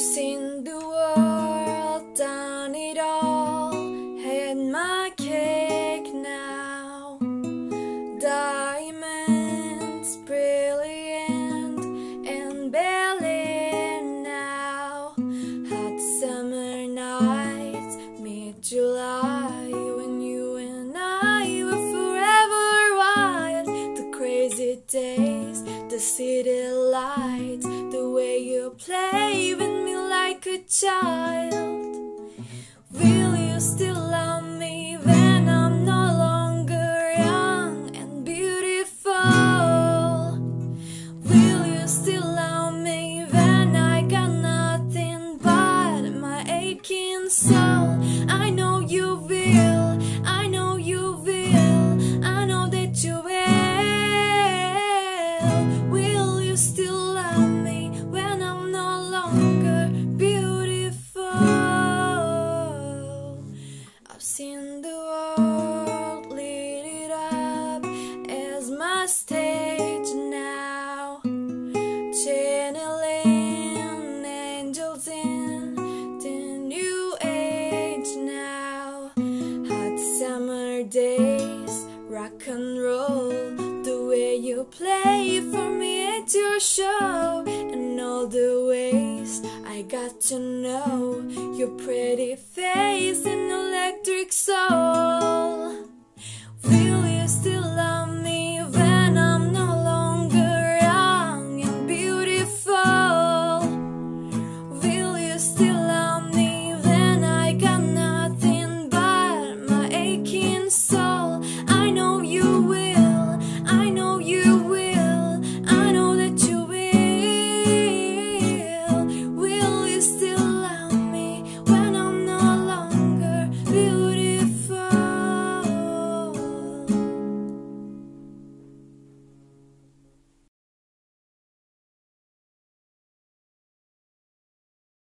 Seen the world, done it all, had my cake now. Diamonds, brilliant, and Bel Air now. Hot summer nights, mid July, when you and I were forever wild. The crazy days, the city lights child. Will you still love me when I'm no longer young and beautiful? Will you still love me when I got nothing but my aching soul? I've seen the world lit it up as my stage now, channeling angels in the new age now. Hot summer days, rock and roll, the way you play for me at your show, and all the ways I got to know your pretty face and electric soul.